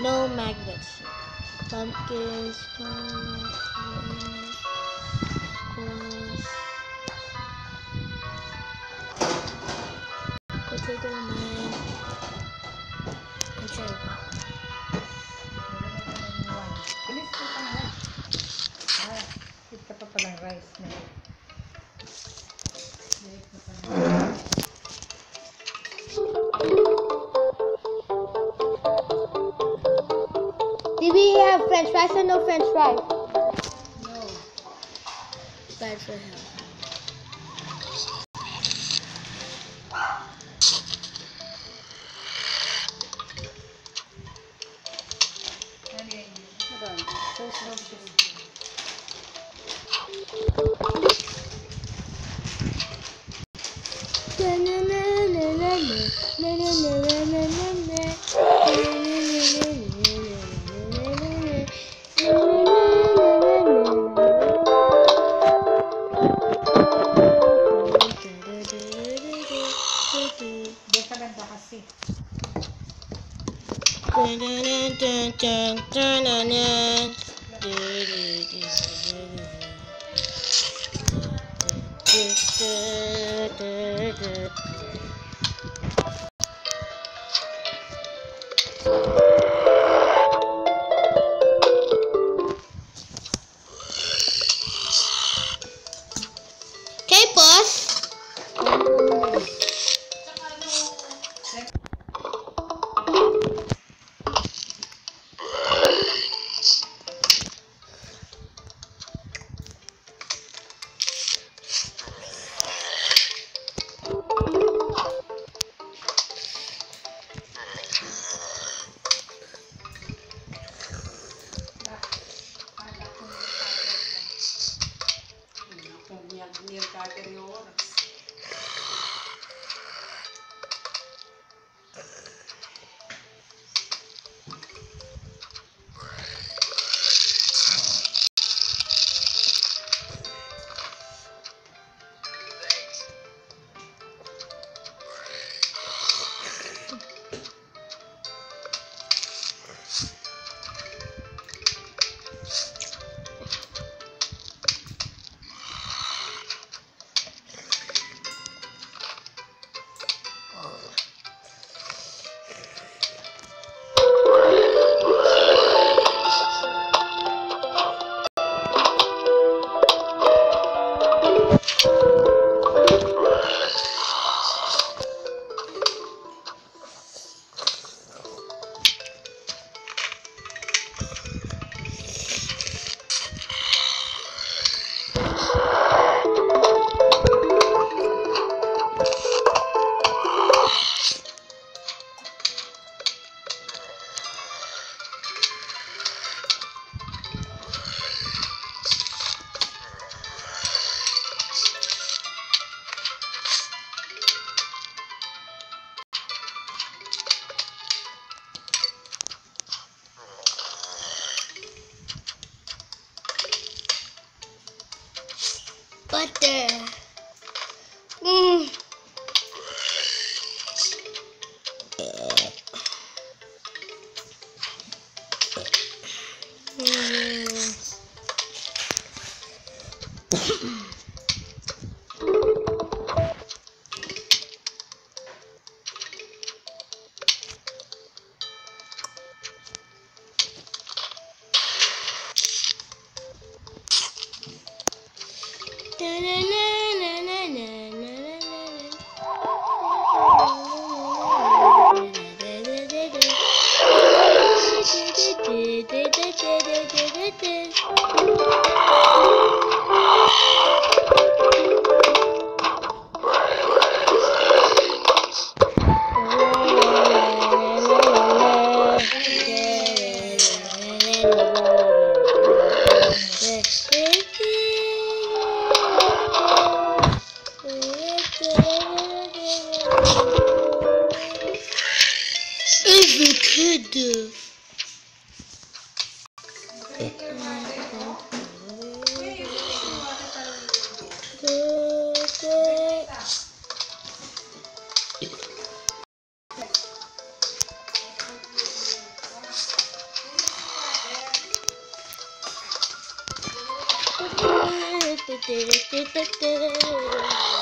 No magnets. Pumpkins, donuts, french fries or no french fries? No. Bad for him. Ano yan? Hold on. So slow siya. Diyan Okay, boss. Butter. Avocado. Da da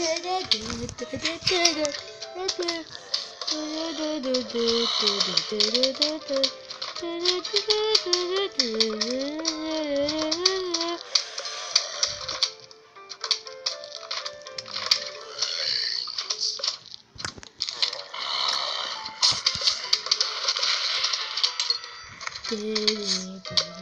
do do do